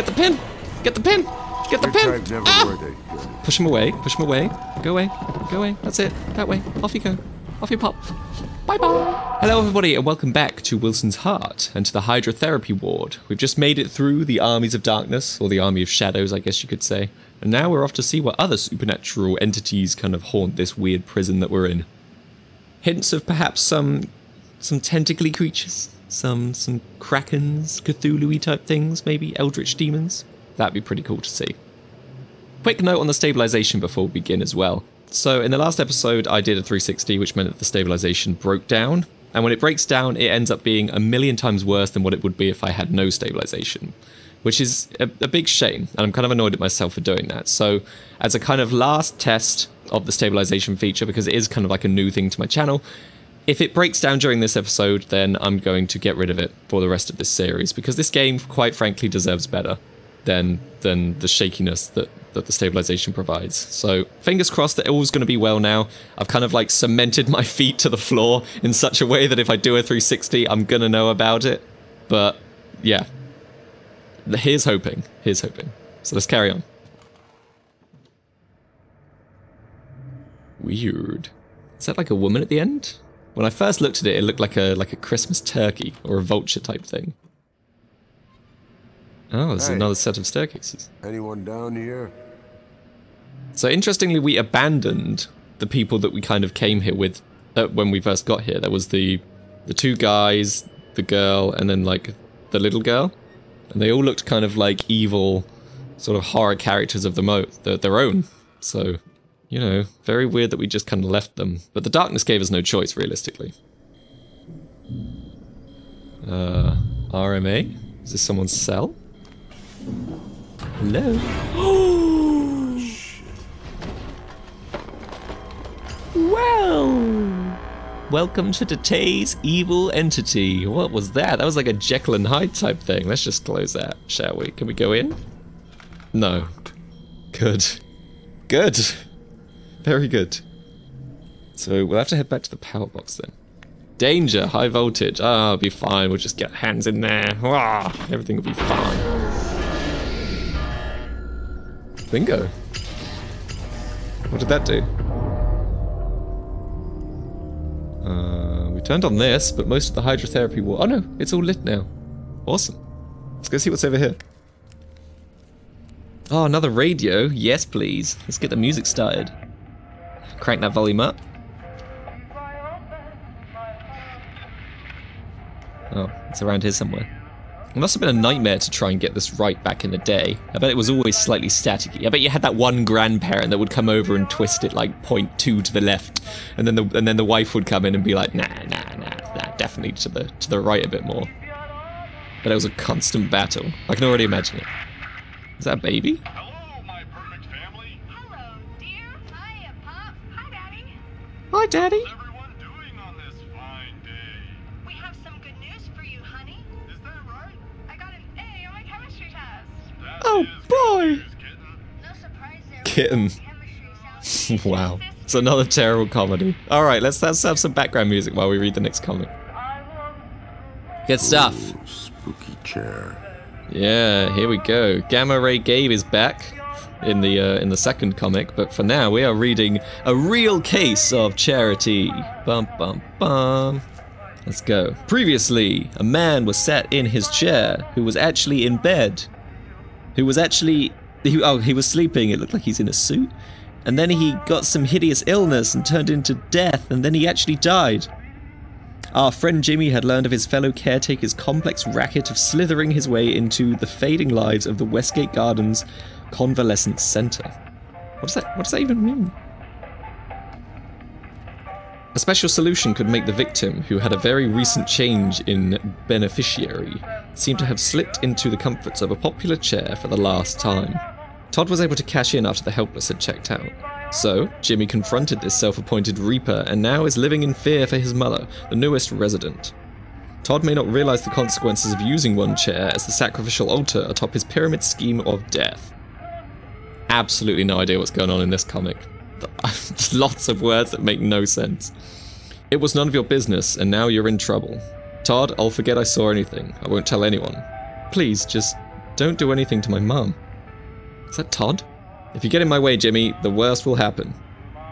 Get the pin! Get the pin! Get the Your pin! Ah! were that good. Push him away. Push him away. Go away. Go away. That's it. That way. Off you go. Off you pop. Bye bye. Hello, everybody, and welcome back to Wilson's Heart and to the Hydrotherapy Ward. We've just made it through the armies of darkness, or the army of shadows, I guess you could say. And now we're off to see what other supernatural entities kind of haunt this weird prison that we're in. Hints of perhaps some some tentacly creatures, some some krakens, Cthulhu type things, maybe eldritch demons. That'd be pretty cool to see. Quick note on the stabilization before we begin as well. So in the last episode I did a 360 which meant that the stabilization broke down and when it breaks down it ends up being a million times worse than what it would be if I had no stabilization which is a, a big shame and I'm kind of annoyed at myself for doing that. So as a kind of last test of the stabilization feature because it is kind of like a new thing to my channel if it breaks down during this episode, then I'm going to get rid of it for the rest of this series because this game, quite frankly, deserves better than than the shakiness that that the stabilization provides. So fingers crossed that all's going to be well now. I've kind of like cemented my feet to the floor in such a way that if I do a 360, I'm gonna know about it. But yeah, here's hoping. Here's hoping. So let's carry on. Weird. Is that like a woman at the end? When I first looked at it, it looked like a like a Christmas turkey or a vulture type thing. Oh, there's Hey. another set of staircases. Anyone down here? So interestingly, we abandoned the people that we kind of came here with uh, when we first got here. There was the the two guys, the girl, and then like the little girl, and they all looked kind of like evil, sort of horror characters of the mo the, their own. So, you know, very weird that we just kind of left them. But the darkness gave us no choice, realistically. Uh, RMA? Is this someone's cell? Hello? Well, welcome to today's evil entity. What was that? That was like a Jekyll and Hyde type thing. Let's just close that, shall we? Can we go in? No. Good. Good. Very good. So we'll have to head back to the power box then. Danger, high voltage. Ah, it'll be fine. We'll just get hands in there. Ah, everything will be fine. Bingo. What did that do? Uh, we turned on this, but most of the hydrotherapy wall. Oh no, it's all lit now. Awesome. Let's go see what's over here. Oh, another radio. Yes, please. Let's get the music started. Crank that volume up. Oh, it's around here somewhere. It must have been a nightmare to try and get this right back in the day. I bet it was always slightly staticky. I bet you had that one grandparent that would come over and twist it like 0.2 to the left, and then the and then the wife would come in and be like, nah, nah, nah, nah, definitely to the to the right a bit more. But it was a constant battle. I can already imagine it. Is that a baby? Test. Daddy. Oh, boy. kitten. No surprise there. Kitten. Chemistry sounds wow. It's another terrible comedy. All right, let's let's have some background music while we read the next comic. Good stuff. Ooh, spooky chair. Yeah, here we go. Gamma Ray Gabe is back in the uh, in the second comic, but for now we are reading a real case of charity. Bum bum bum. Let's go. Previously, a man was sat in his chair who was actually in bed. Who was actually he, oh he was sleeping. It looked like he's in a suit. And then he got some hideous illness and turned into death, and then he actually died. Our friend Jimmy had learned of his fellow caretaker's complex racket of slithering his way into the fading lives of the Westgate Gardens Convalescent Center. What does that what does that even mean? A special solution could make the victim, who had a very recent change in beneficiary, seem to have slipped into the comforts of a popular chair for the last time. Todd was able to cash in after the helpless had checked out. So, Jimmy confronted this self appointed Reaper and now is living in fear for his mother, the newest resident. Todd may not realize the consequences of using one chair as the sacrificial altar atop his pyramid scheme of death. Absolutely no idea what's going on in this comic. Lots of words that make no sense. It was none of your business, and now you're in trouble. Todd, I'll forget I saw anything. I won't tell anyone. Please, just don't do anything to my mum. Is that Todd? If you get in my way, Jimmy, the worst will happen.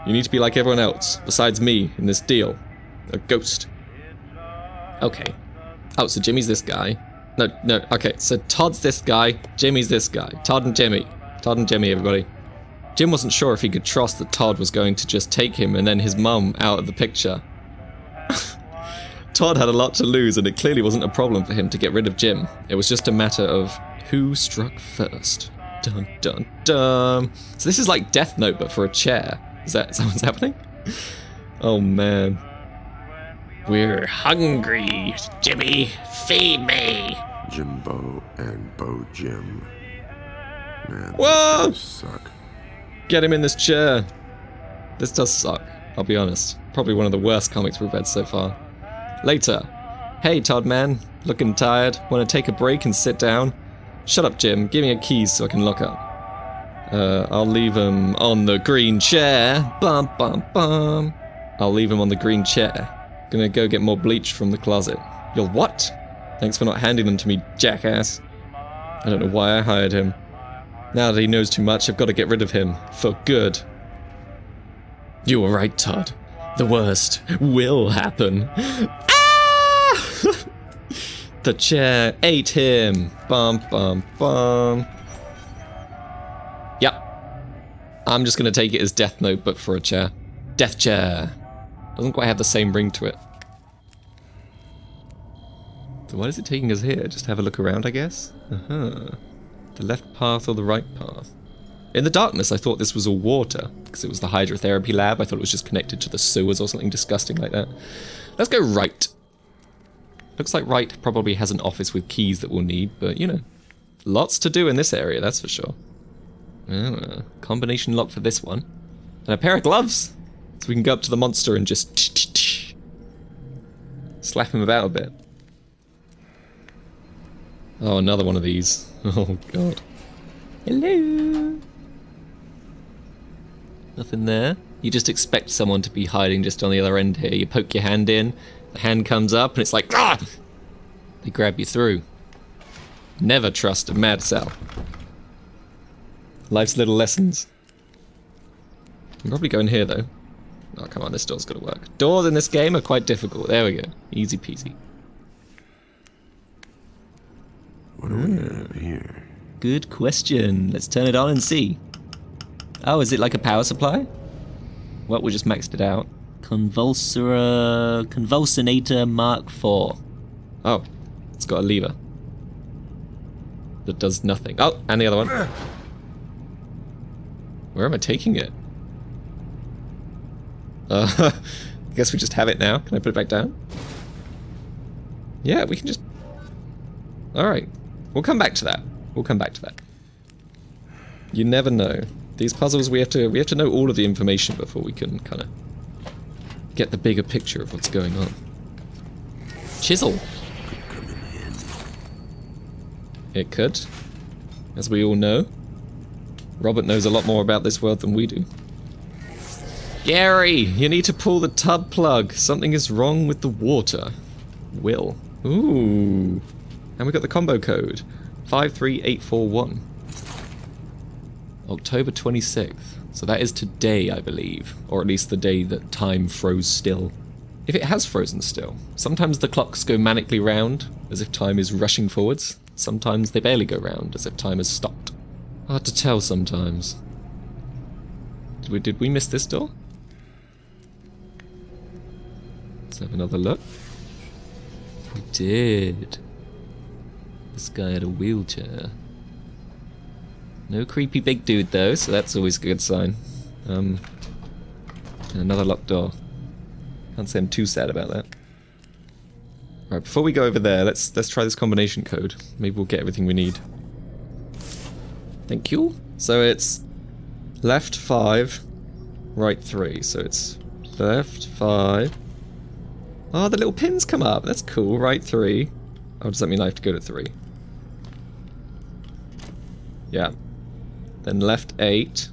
You need to be like everyone else, besides me, in this deal. A ghost. Okay. Oh, so Jimmy's this guy. No, no, okay, so Todd's this guy, Jimmy's this guy. Todd and Jimmy. Todd and Jimmy, everybody. Jim wasn't sure if he could trust that Todd was going to just take him and then his mum out of the picture. Todd had a lot to lose, and it clearly wasn't a problem for him to get rid of Jim. It was just a matter of who struck first. Dun dun dun. So this is like Death Note, but for a chair. Is that, what's happening? Oh man. We're hungry, Jimmy. Feed me. Jimbo and Bo Jim. Man, Whoa! suck. Get him in this chair. This does suck, I'll be honest. Probably one of the worst comics we've read so far. Later. Hey, Todd man. Looking tired? Want to take a break and sit down? Shut up, Jim. Give me a keys so I can lock up. Uh, I'll leave him on the green chair. Bum, bum, bum. I'll leave him on the green chair. Gonna go get more bleach from the closet. You'll what? Thanks for not handing them to me, jackass. I don't know why I hired him. Now that he knows too much, I've got to get rid of him. For good. You were right, Todd. The worst will happen. Ah! the chair ate him. Bum, bum, bum. Yep. I'm just going to take it as Death Note, but for a chair. Death chair. Doesn't quite have the same ring to it. So why is it taking us here? Just have a look around, I guess? Uh-huh. The left path or the right path? In the darkness, I thought this was all water, because it was the hydrotherapy lab. I thought it was just connected to the sewers or something disgusting like that. Let's go right. Looks like right probably has an office with keys that we'll need, but you know, lots to do in this area, that's for sure. Ah, combination lock for this one. And a pair of gloves! So we can go up to the monster and just slap him about a bit. Oh, another one of these. Oh, God. Hello. Nothing there. You just expect someone to be hiding just on the other end here. You poke your hand in, the hand comes up, and it's like, ah! They grab you through. Never trust a mad cell. Life's little lessons. I'm probably going here, though. Oh, come on, this door's gotta work. Doors in this game are quite difficult. There we go. Easy peasy. What do we have here? Good question. Let's turn it on and see. Oh, is it like a power supply? Well, we just maxed it out. Convulsor... Convulsinator Mark IV. Oh, it's got a lever. That does nothing. Oh, and the other one. Where am I taking it? Uh, I guess we just have it now. Can I put it back down? Yeah, we can just... Alright. We'll come back to that. We'll come back to that. You never know. These puzzles, we have to we have to know all of the information before we can kind of get the bigger picture of what's going on. Chisel. It could, as we all know. Robert knows a lot more about this world than we do. Gary, you need to pull the tub plug. Something is wrong with the water. Will. Ooh. And we got the combo code. 53841. October 26th. So that is today, I believe. Or at least the day that time froze still. If it has frozen still. Sometimes the clocks go manically round, as if time is rushing forwards. Sometimes they barely go round, as if time has stopped. Hard to tell sometimes. Did we, did we miss this door? Let's have another look. We did. This guy had a wheelchair. No creepy big dude though, so that's always a good sign. Um, and another locked door. Can't say I'm too sad about that. Right, before we go over there, let's let's try this combination code. Maybe we'll get everything we need. Thank you. So it's left five, right three. So it's left five. Oh, the little pins come up. That's cool. Right three. Oh, does that mean I have to go to three? Yeah. Then left 8.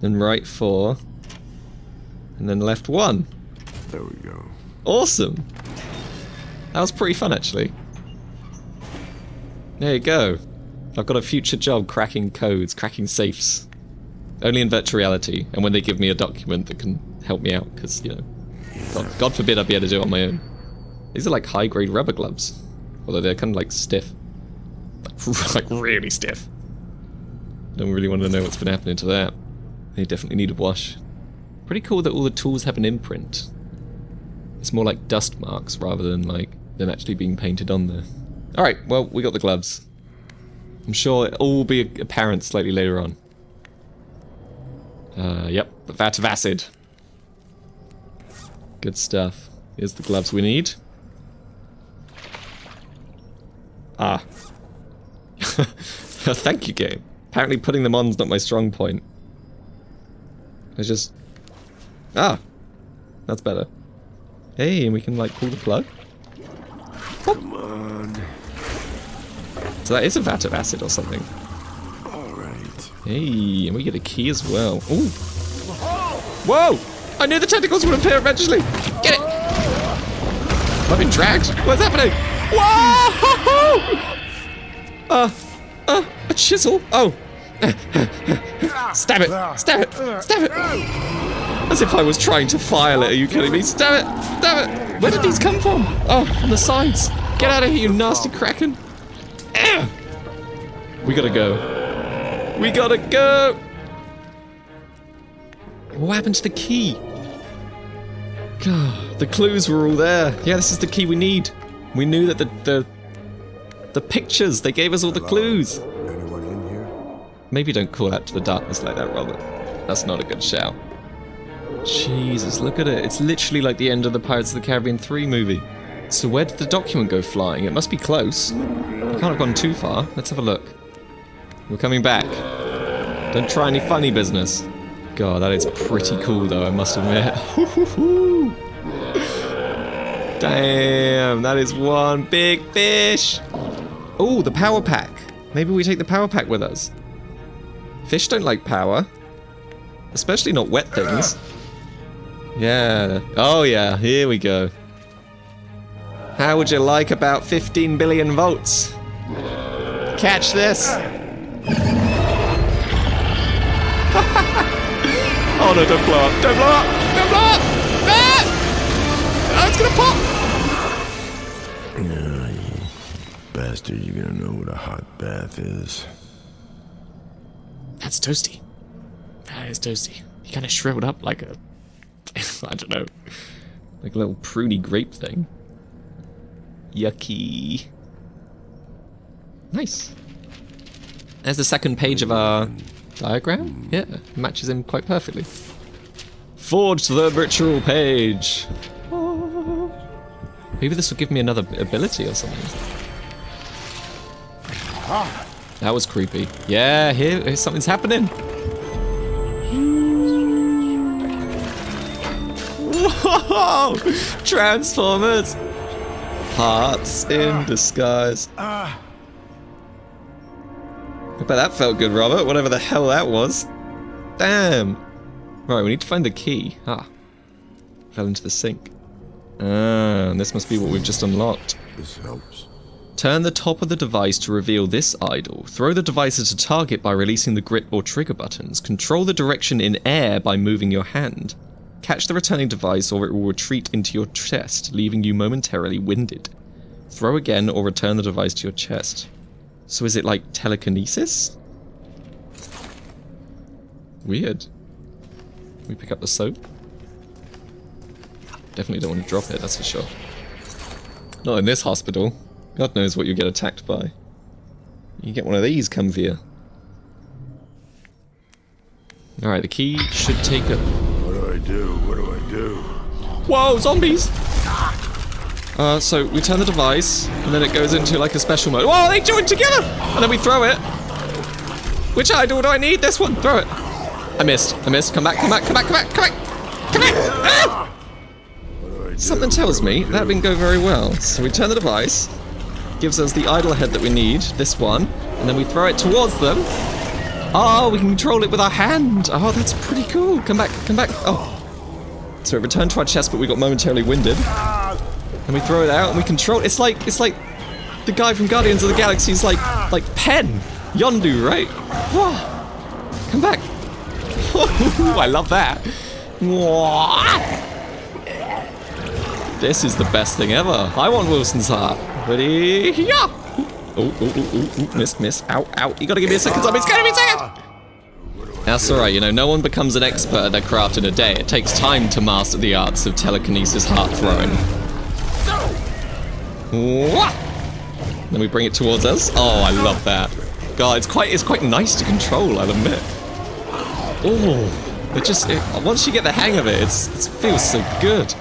Then right 4. And then left 1. There we go. Awesome! That was pretty fun, actually. There you go. I've got a future job cracking codes, cracking safes. Only in virtual reality, and when they give me a document that can help me out, because, you know, God, God forbid I'd be able to do it on my own. These are like high grade rubber gloves. Although they're kind of like stiff. Like, really stiff. Don't really want to know what's been happening to that. They definitely need a wash. Pretty cool that all the tools have an imprint. It's more like dust marks rather than like them actually being painted on there. Alright, well, we got the gloves. I'm sure it all will be apparent slightly later on. Uh, yep, the vat of acid. Good stuff. Here's the gloves we need. Ah. Thank you, game. Apparently putting them on's not my strong point. It's just... Ah! That's better. Hey, and we can, like, pull the plug? Come on. So that is a vat of acid or something. All right. Hey, and we get a key as well. Ooh. Whoa! I knew the tentacles would appear eventually! Get it! I've been dragged! What's happening? Whoa! Uh, uh, a chisel. Oh. Stab it! Stab it! Stab it! As if I was trying to file it. Are you kidding me? Stab it! Stab it! Where did these come from? Oh, from the sides. Get out of here, you nasty kraken! We gotta go. We gotta go! What happened to the key? God, the clues were all there. Yeah, this is the key we need. We knew that the the the pictures, they gave us all the clues. Anyone in here? Maybe don't call out to the darkness like that, Robert. That's not a good shout. Jesus, look at it. It's literally like the end of the Pirates of the Caribbean 3 movie. So where did the document go flying? It must be close. It can't have gone too far. Let's have a look. We're coming back. Don't try any funny business. God, that is pretty cool though, I must admit. Damn, that is one big fish. Oh, the power pack. Maybe we take the power pack with us. Fish don't like power. Especially not wet things. Yeah. Oh yeah, here we go. How would you like about 15 billion volts? Catch this. oh no, don't blow up. Don't blow up. Bastard, you're gonna know what a hot bath is. That's toasty. That is toasty. He kind of shriveled up like a, I don't know, like a little pruny grape thing. Yucky. Nice. There's the second page of our diagram. Yeah, matches him quite perfectly. Forge the virtual page. Maybe this will give me another ability or something. That was creepy. Yeah, here, here something's happening. Transformers! Hearts in disguise. I bet that felt good, Robert, whatever the hell that was. Damn. Right, we need to find the key. Ah. Fell into the sink. Ah, this must be what we've just unlocked. This helps. Turn the top of the device to reveal this idol. Throw the device at a target by releasing the grip or trigger buttons. Control the direction in air by moving your hand. Catch the returning device or it will retreat into your chest, leaving you momentarily winded. Throw again or return the device to your chest. So is it like telekinesis? Weird. We pick up the soap? Definitely don't want to drop it, that's for sure. Not in this hospital. God knows what you get attacked by. You get one of these, come via. Alright, the key should take a... What do I do? What do I do? Whoa, zombies! Uh, so we turn the device, and then it goes into like a special mode. Whoa, they join together! And then we throw it. Which idol do I need? This one. Throw it. I missed. I missed. Come back, come back, come back, come back, come back! Come back! Ah! What do I do? Something tells me that didn't go very well. So we turn the device, gives us the idol head that we need, this one, and then we throw it towards them. Oh, we can control it with our hand. Oh, that's pretty cool. Come back, come back. Oh. So it returned to our chest, but we got momentarily winded. And we throw it out and we control It's like, it's like the guy from Guardians of the Galaxy's like like pen. Yondu, right? Come back. I love that. This is the best thing ever. I want Wilson's heart. Ready? Yeah. Oh, oh, oh, oh, miss, miss. Ow, ow. You gotta give me a second, zombie. It's gonna be a second. That's alright, you know, no one becomes an expert at their craft in a day. It takes time to master the arts of telekinesis heart throwing. Wah! Then we bring it towards us. Oh, I love that. God, it's quite it's quite nice to control, I'll admit. Oh, it just it, once you get the hang of it, it feels so good.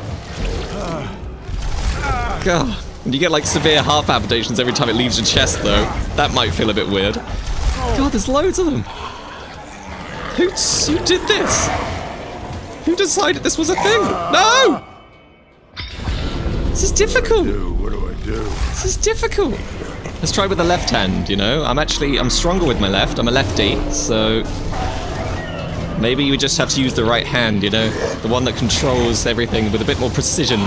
God, and you get like severe heart palpitations every time it leaves your chest, though. That might feel a bit weird. God, there's loads of them. Who, who did this? Who decided this was a thing? No! This is difficult. What do I do? This is difficult. Let's try with the left hand, you know? I'm actually, I'm stronger with my left. I'm a lefty, so... Maybe you just have to use the right hand, you know? The one that controls everything with a bit more precision.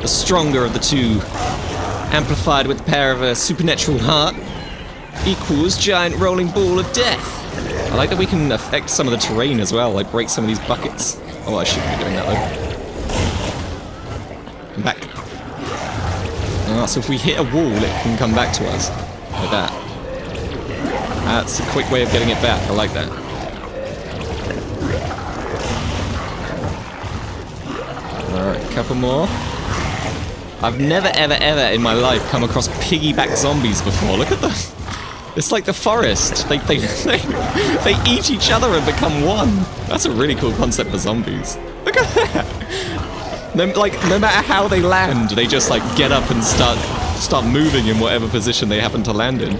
The stronger of the two. Amplified with the power of a supernatural heart equals giant rolling ball of death. I like that we can affect some of the terrain as well, like break some of these buckets. Oh, I shouldn't be doing that though. Come back. Ah, so if we hit a wall, it can come back to us. Like that. That's a quick way of getting it back. I like that. Alright, couple more. I've never, ever, ever in my life come across piggyback zombies before. Look at them. It's like the forest. They, they, they, they eat each other and become one. That's a really cool concept for zombies. Look at that. No, like, no matter how they land, they just like get up and start start moving in whatever position they happen to land in.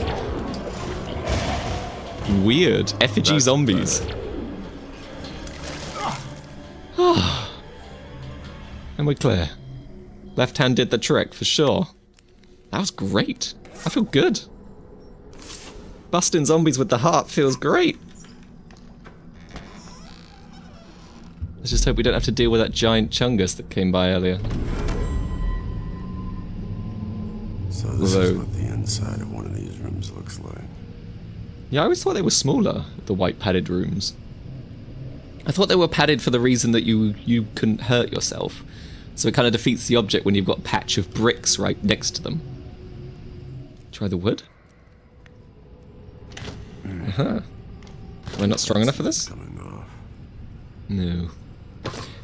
Weird. Effigy zombies. and we're clear. Left hand did the trick for sure. That was great. I feel good. Busting zombies with the heart feels great. Let's just hope we don't have to deal with that giant chungus that came by earlier. So this is Although- what the inside of one of these rooms looks like. Yeah, I always thought they were smaller, the white padded rooms. I thought they were padded for the reason that you you couldn't hurt yourself. So it kind of defeats the object when you've got a patch of bricks right next to them. Try the wood? Uh-huh. Am I not strong enough for this? No.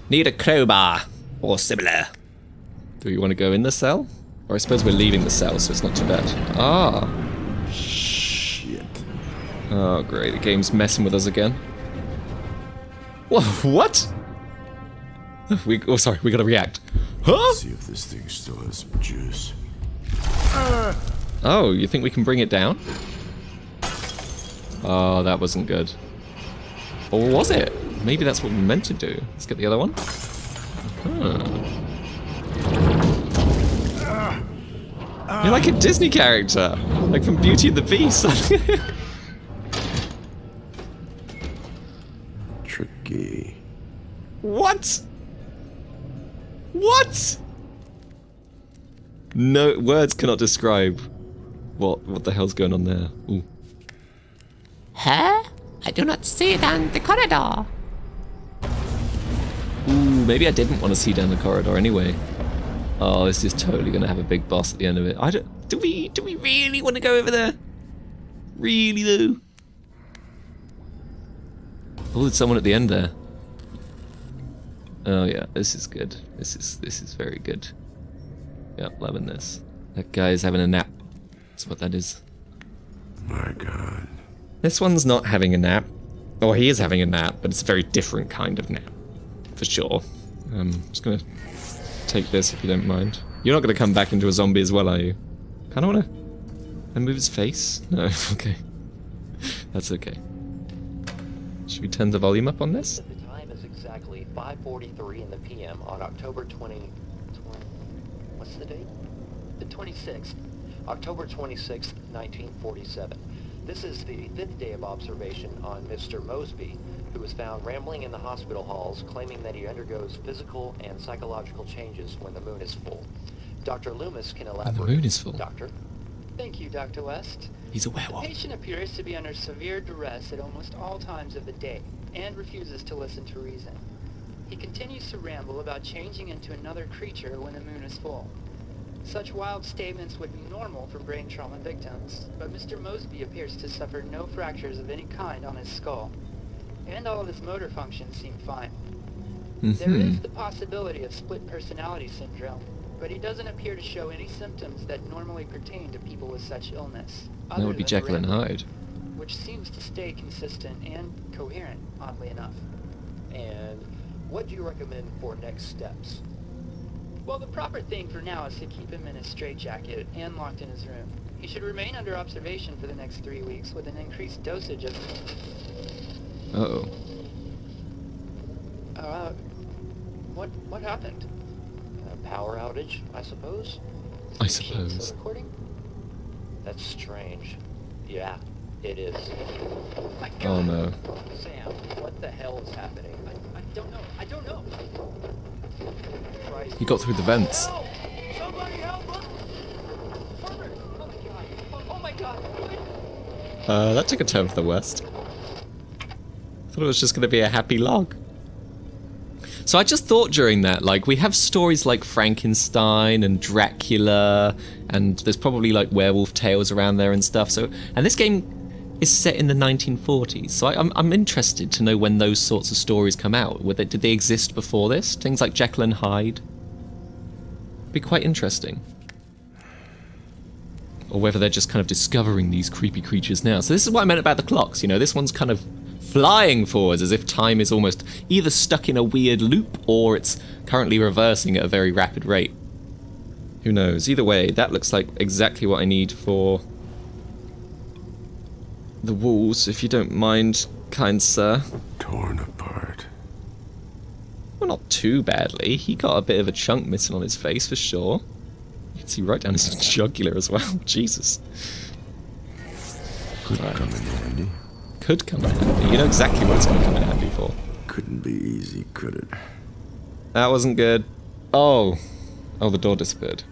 Need a crowbar or similar. Do you want to go in the cell? Or I suppose we're leaving the cell, so it's not too bad. Ah. Shit. Oh, great. The game's messing with us again. Whoa, what? We, oh, sorry, we gotta react. Huh? See if this thing still has some juice. Oh, you think we can bring it down? Oh, that wasn't good. Or was it? Maybe that's what we meant to do. Let's get the other one. Huh. You're like a Disney character. Like from Beauty and the Beast. Tricky. What? What? No words cannot describe what what the hell's going on there. Ooh. Huh? I do not see down the corridor. Ooh, maybe I didn't want to see down the corridor anyway. Oh, this is totally gonna have a big boss at the end of it. I don't. Do we? Do we really want to go over there? Really though? Oh, there's someone at the end there. Oh yeah, this is good. This is this is very good. Yep, loving this. That guy's having a nap. That's what that is. My god. This one's not having a nap. Or he is having a nap, but it's a very different kind of nap. For sure. Um, just gonna take this if you don't mind. You're not gonna come back into a zombie as well, are you? Kinda wanna... And move his face? No, okay. That's okay. Should we turn the volume up on this? The time is exactly 5:43 in the PM on October 20, 20 What's the date? The 26th. October 26th, 1947. This is the fifth day of observation on Mr. Mosby, who was found rambling in the hospital halls, claiming that he undergoes physical and psychological changes when the moon is full. Dr. Loomis can elaborate. The moon is full. Doctor? Thank you, Dr. West. He's a werewolf. The patient appears to be under severe duress at almost all times of the day and refuses to listen to reason. He continues to ramble about changing into another creature when the moon is full. Such wild statements would be normal for brain trauma victims, but Mr. Mosby appears to suffer no fractures of any kind on his skull, and all of his motor functions seem fine. There Mhm. is the possibility of split personality syndrome, but he doesn't appear to show any symptoms that normally pertain to people with such illness. That would be than the Jekyll and rambling, Hyde. Which seems to stay consistent and coherent, oddly enough. And what do you recommend for next steps? Well, the proper thing for now is to keep him in his straitjacket and locked in his room. He should remain under observation for the next three weeks with an increased dosage of... Uh oh. Uh, what, what happened? A power outage, I suppose? I suppose. recording? That's strange. Yeah, it is. Oh my god! Oh no. Sam, what the hell is happening? Don't know, I don't know! He got through the vents. Help! Somebody help! Look! Oh my god! Oh, oh my god! Uh, that took a turn for the worst. I thought it was just going to be a happy log. So I just thought during that, like, we have stories like Frankenstein and Dracula, and there's probably like werewolf tales around there and stuff. So, and this game is set in the 1940s, so I, I'm, I'm interested to know when those sorts of stories come out. Were they, did they exist before this? Things like Jekyll and Hyde. Be quite interesting or whether they're just kind of discovering these creepy creatures now. So this is what I meant about the clocks. You know, this one's kind of flying forwards as if time is almost either stuck in a weird loop or it's currently reversing at a very rapid rate. Who knows? Either way, that looks like exactly what I need for the walls, if you don't mind, kind sir. Torn apart. Well, not too badly. He got a bit of a chunk missing on his face for sure. You can see right down his jugular as well. Jesus. Could come in handy. Could come in handy. You know exactly what it's going to come in handy for. Couldn't be easy, could it? That wasn't good. Oh. Oh, the door disappeared.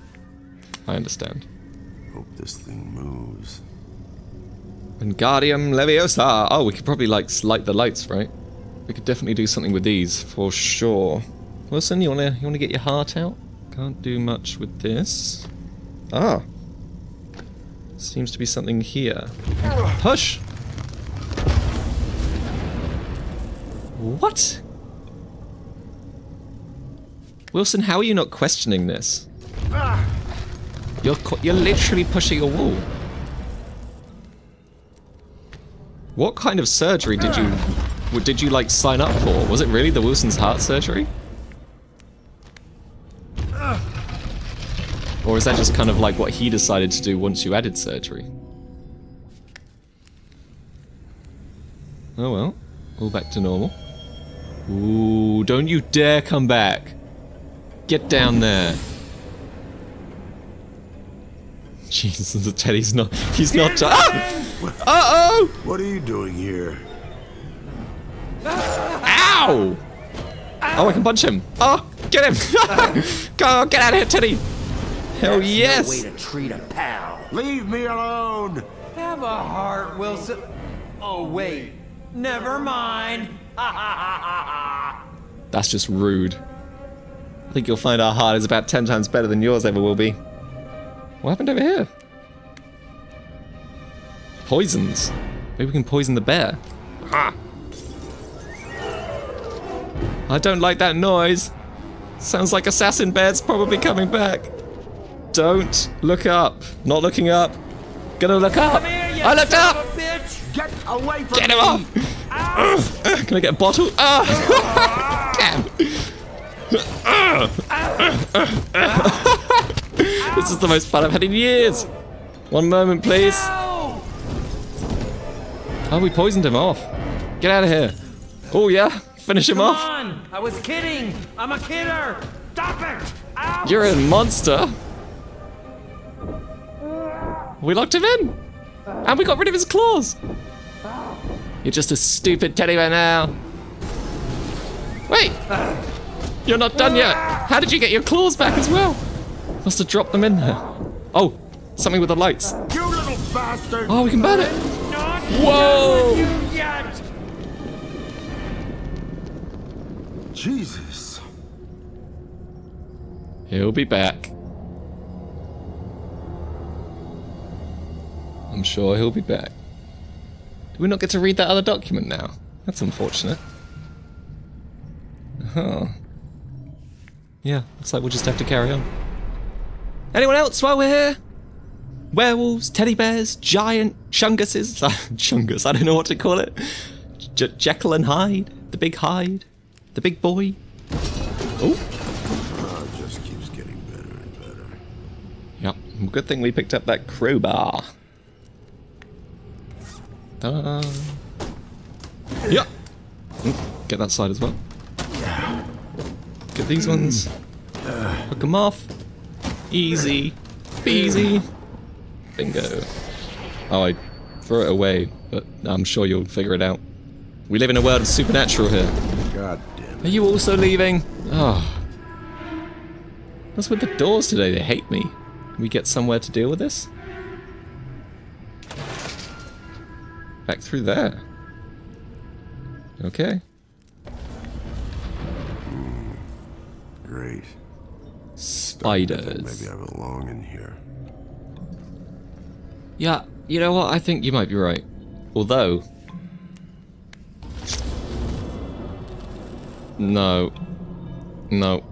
I understand. Hope this thing moves. Wingardium Leviosa. Oh, we could probably, like, light the lights, right? We could definitely do something with these, for sure. Wilson, you wanna, you wanna get your heart out? Can't do much with this. Ah. Seems to be something here. Push! What? Wilson, how are you not questioning this? You're you're literally pushing a wall. What kind of surgery did you did you like sign up for? Was it really the Wilson's heart surgery? Or is that just kind of like what he decided to do once you added surgery? Oh well, all back to normal. Ooh, don't you dare come back. Get down there. Jesus, the Teddy's not. He's not. Ah! Uh oh! What are you doing here? Ow! Oh, I can punch him. Oh, get him! Go, get out of here, Teddy! Hell yes! way to treat a pal. Leave me alone! Have a heart, Wilson. Oh, wait. Never mind. That's just rude. I think you'll find our heart is about ten times better than yours ever will be. What happened over here? Poisons. Maybe we can poison the bear. Ha! I don't like that noise. Sounds like Assassin Bear's probably coming back. Don't look up. Not looking up. Gonna look up. I looked up. bitch. Get away from Get him me! off! Uh, Can I get a bottle? Ah! Damn. this is the most fun I've had in years. One moment, please. Oh, we poisoned him off. Get out of here. Oh, yeah? Finish him Come off. on. I was kidding. I'm a kidder. Stop it. Ow. You're a monster. We locked him in. And we got rid of his claws. You're just a stupid teddy bear now. Wait. You're not done yet. How did you get your claws back as well? Must have dropped them in there. Oh, Something with the lights. You little bastard! Oh, we can burn it. Whoa! Jesus. He'll be back. I'm sure he'll be back. Do we not get to read that other document now? That's unfortunate. Huh. Yeah, looks like we'll just have to carry on. Anyone else while we're here? Werewolves, teddy bears, giant chunguses. Chungus, I don't know what to call it. J- Jekyll and Hyde, the big Hyde, the big boy. Oh, Oh, just keeps getting better and better. Yep. Good thing we picked up that crowbar. Ta-da. Yeah. Get that side as well. Get these ones. Hook them off. Easy. Peasy. Bingo. Oh, I threw it away, but I'm sure you'll figure it out. We live in a world of supernatural here. God damn Are you also leaving? Oh. What's with the doors today? They hate me. Can we get somewhere to deal with this? Back through there. Okay. Great. Spiders. Maybe I belong in here. Yeah, you know what? I think you might be right. Although. No. No.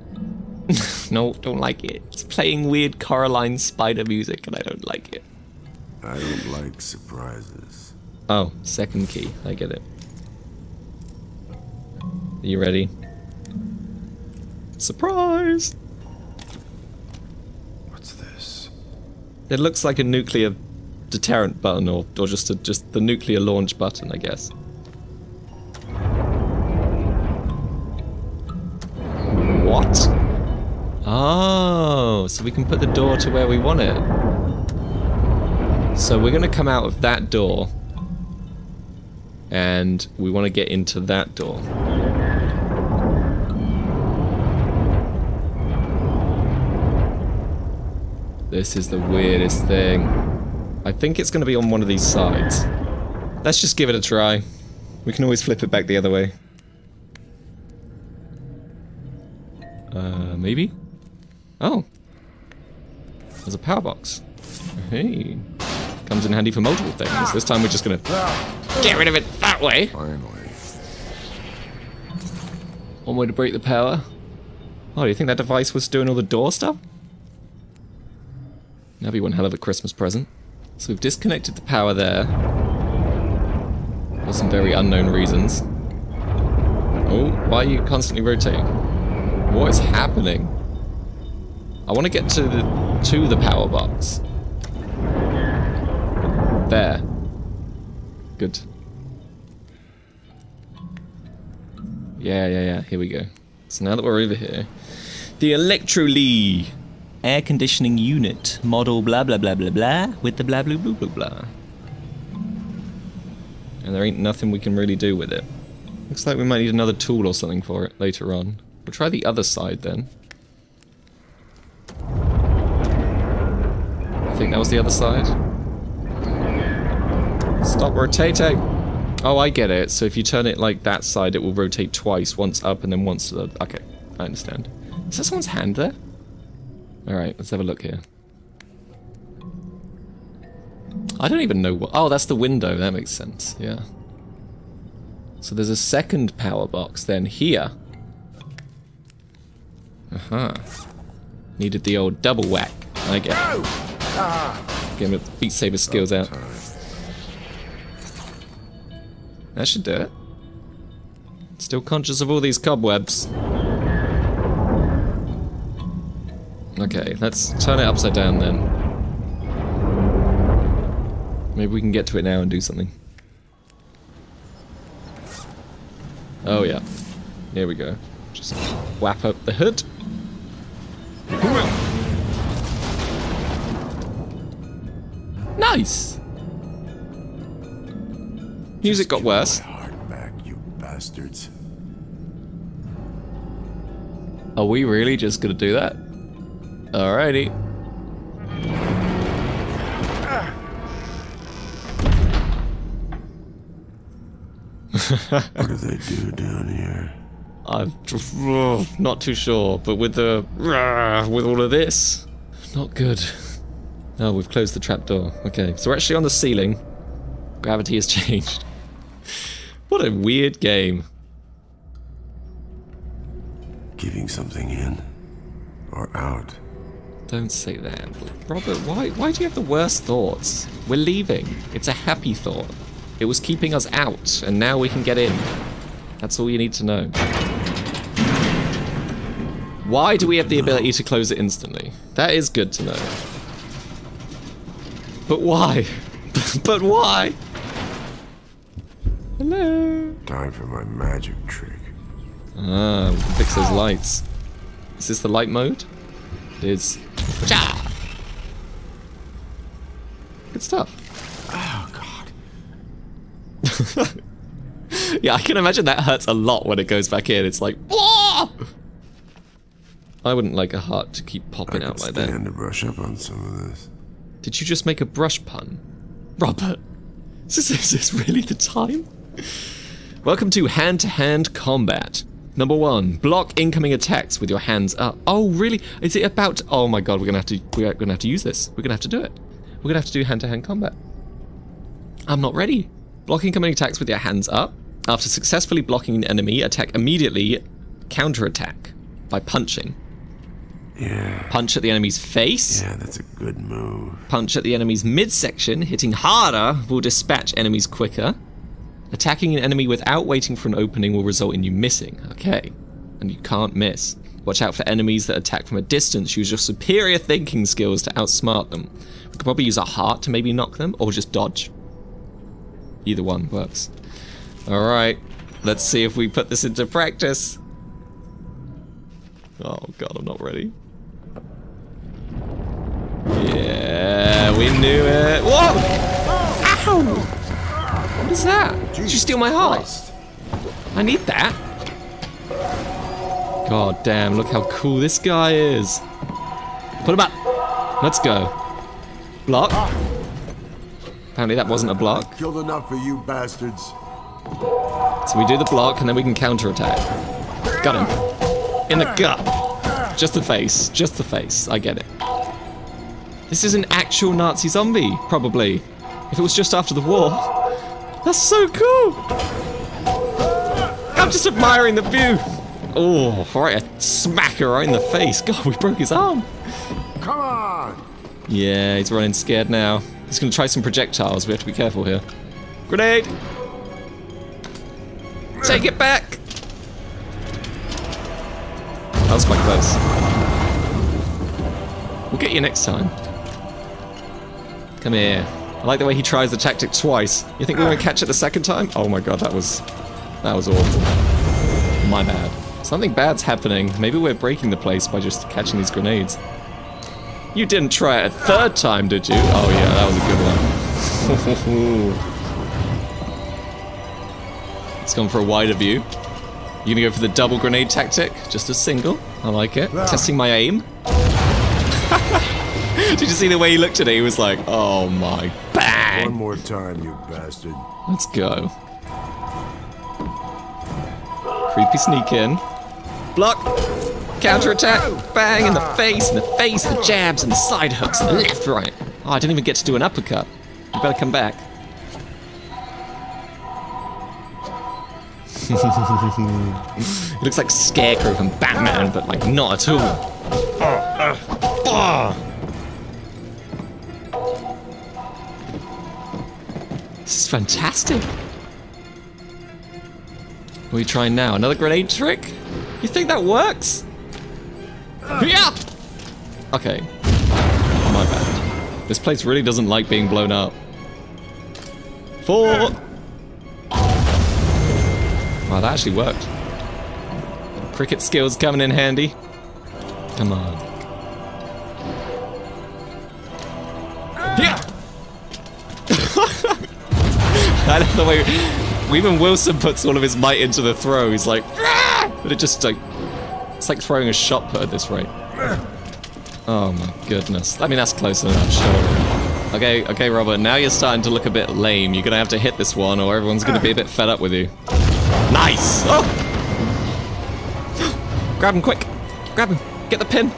no, don't like it. It's playing weird Coraline spider music and I don't like it. I don't like surprises. Oh, second key. I get it. Are you ready? Surprise! What's this? It looks like a nuclear deterrent button, or, or just a, just the nuclear launch button, I guess. What? Oh, so we can put the door to where we want it. So we're gonna come out of that door, and we want to get into that door. This is the weirdest thing. I think it's going to be on one of these sides. Let's just give it a try. We can always flip it back the other way. Uh, maybe? Oh. There's a power box. Hey. Comes in handy for multiple things. This time we're just gonna get rid of it that way. Finally. One way to break the power. Oh, do you think that device was doing all the door stuff? That'd be one hell of a Christmas present. So we've disconnected the power there. For some very unknown reasons. Oh, why are you constantly rotating? What is happening? I want to get to the to the power box. There. Good. Yeah, yeah, yeah. Here we go. So now that we're over here, the Electrolee air conditioning unit model blah blah blah blah blah with the blah blah blah blah blah. And there ain't nothing we can really do with it. Looks like we might need another tool or something for it later on. We'll try the other side then. I think that was the other side. Stop rotating! Oh, I get it. So if you turn it like that side, it will rotate twice. Once up and then once to the... Okay, I understand. Is there someone's hand there? Alright, let's have a look here. I don't even know what... Oh, that's the window. That makes sense. Yeah. So there's a second power box then here. Uh-huh. Needed the old double whack. I get it. Getting the Beat Saber skills out. That should do it. Still conscious of all these cobwebs. Okay, let's turn it upside down then. Maybe we can get to it now and do something. Oh yeah. Here we go. Just whap up the hood. Nice! Music got worse. Back, you bastards. Are we really just gonna do that? Alrighty. what do they do down here? I'm oh, not too sure, but with the with all of this, not good. Oh, we've closed the trap door. Okay, so we're actually on the ceiling. Gravity has changed. what a weird game. Giving something in or out don't say that. Robert, why why do you have the worst thoughts? We're leaving. It's a happy thought. It was keeping us out, and now we can get in. That's all you need to know. Why do we have the ability to close it instantly? That is good to know. But why? but why? Hello? Time for my magic trick. Ah, we can fix those lights. Is this the light mode? It is. Cha! Good stuff. Oh God. Yeah, I can imagine that hurts a lot when it goes back in. It's like, "Whoa!" I wouldn't like a heart to keep popping could out like that. stand to brush up on some of this. Did you just make a brush pun? Robert, is this, is this really the time? Welcome to hand-to-hand combat. Number one, block incoming attacks with your hands up. Oh, really? Is it about? Oh my god, we're gonna have to. We're gonna have to use this. We're gonna have to do it. We're gonna have to do hand-to-hand combat. I'm not ready. Block incoming attacks with your hands up. After successfully blocking an enemy, attack immediately. Counter-attack by punching. Yeah. Punch at the enemy's face. Yeah, that's a good move. Punch at the enemy's midsection, hitting harder will dispatch enemies quicker. Attacking an enemy without waiting for an opening will result in you missing. Okay. And you can't miss. Watch out for enemies that attack from a distance. Use your superior thinking skills to outsmart them. We could probably use a heart to maybe knock them, or just dodge. Either one works. Alright. Let's see if we put this into practice. Oh god, I'm not ready. Yeah, we knew it. Whoa! Ow! What is that? Did you steal my heart? I need that. God damn, look how cool this guy is. Put him up. Let's go. Block. Apparently that wasn't a block. Killed enough for you bastards. So we do the block and then we can counterattack. Got him. In the gut. Just the face. Just the face. I get it. This is an actual Nazi zombie, probably. If it was just after the war. That's so cool! I'm just admiring the view. Oh, right, a smacker right in the face. God, we broke his arm. Come on! Yeah, he's running scared now. He's gonna try some projectiles. We have to be careful here. Grenade! Take it back! That was quite close. We'll get you next time. Come here. I like the way he tries the tactic twice. You think we're gonna catch it the second time? Oh my god, that was... That was awful. My bad. Something bad's happening. Maybe we're breaking the place by just catching these grenades. You didn't try it a third time, did you? Oh yeah, that was a good one. It's gone for a wider view. You gonna go for the double grenade tactic? Just a single? I like it. Testing my aim. Did you see the way he looked at it? He was like, oh my, One more time, you bastard. Let's go. Creepy sneak in. Block! Counter attack! Bang in the face, in the face, the jabs, and the side hooks, and the left, right. Oh, I didn't even get to do an uppercut. You better come back. it looks like Scarecrow from Batman, but like not at all. Oh. This is fantastic. What are we trying now? Another grenade trick? You think that works? Yeah! Okay. My bad. This place really doesn't like being blown up. Four! Wow, that actually worked. Cricket skills coming in handy. Come on. I love the way even Wilson puts all of his might into the throw. He's like, "Ah!" but it just like it's like throwing a shot put at this rate. Oh my goodness. I mean that's close enough, surely. Okay, okay, Robert, now you're starting to look a bit lame. You're gonna have to hit this one or everyone's gonna be a bit fed up with you. Nice! Oh! Grab him quick! Grab him! Get the pin!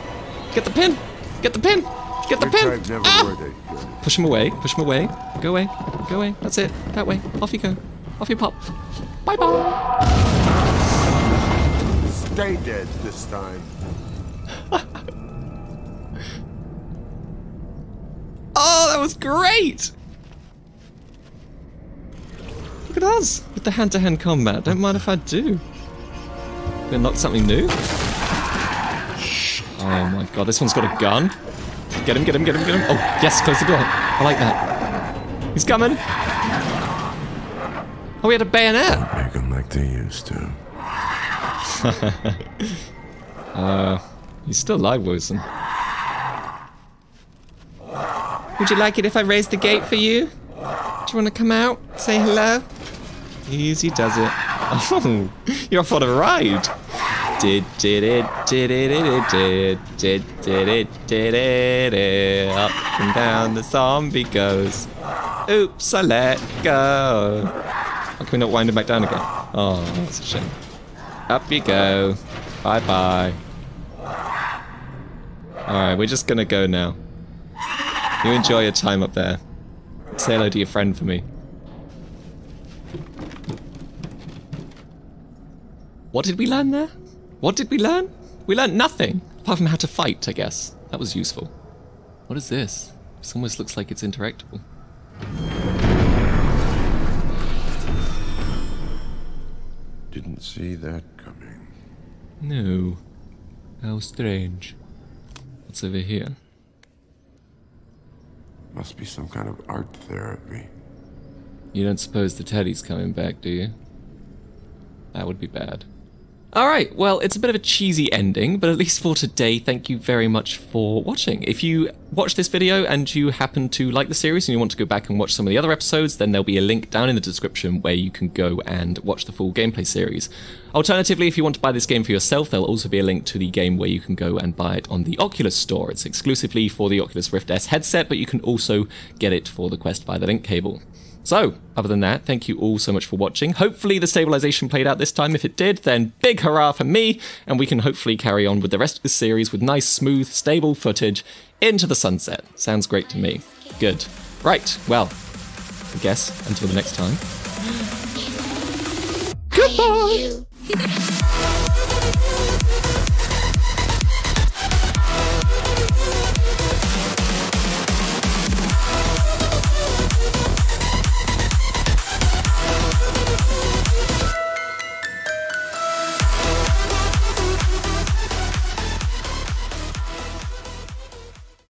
Get the pin! Get the pin! Get the pin! Ah! were that good. Push him away, push him away. Go away, go away. That's it. That way. Off you go. Off you pop. Bye bye! Stay dead this time. Oh, that was great! Look at us with the hand-to-hand combat. Don't mind if I do. Gonna unlock something new? Oh my god, this one's got a gun. Get him, get him, get him, get him. Oh, yes, close the door. I like that. He's coming. Oh, we had a bayonet. Make them like they used to. Uh, he's still alive, Wilson. Would you like it if I raise the gate for you? Do you want to come out? Say hello? Easy does it. Oh, you're off on a ride. Did did it did it it did did did it did it up and down the zombie goes. Oops, I let go. How can we not wind him back down again? Oh, that's a shame. Up you go. Bye bye. Alright, we're just gonna go now. You enjoy your time up there. Say hello to your friend for me. What did we learn there? What did we learn? We learned nothing, apart from how to fight, I guess. That was useful. What is this? This almost looks like it's interactable. Didn't see that coming. No. How strange. What's over here? Must be some kind of art therapy. You don't suppose the teddy's coming back, do you? That would be bad. Alright, well, it's a bit of a cheesy ending, but at least for today, thank you very much for watching. If you watch this video and you happen to like the series and you want to go back and watch some of the other episodes, then there'll be a link down in the description where you can go and watch the full gameplay series. Alternatively, if you want to buy this game for yourself, there'll also be a link to the game where you can go and buy it on the Oculus Store. It's exclusively for the Oculus Rift S headset, but you can also get it for the Quest via the link cable. So, other than that, thank you all so much for watching. Hopefully the stabilization played out this time. If it did, then big hurrah for me, and we can hopefully carry on with the rest of the series with nice, smooth, stable footage into the sunset. Sounds great to me. Good. Right, well, I guess until the next time. Goodbye!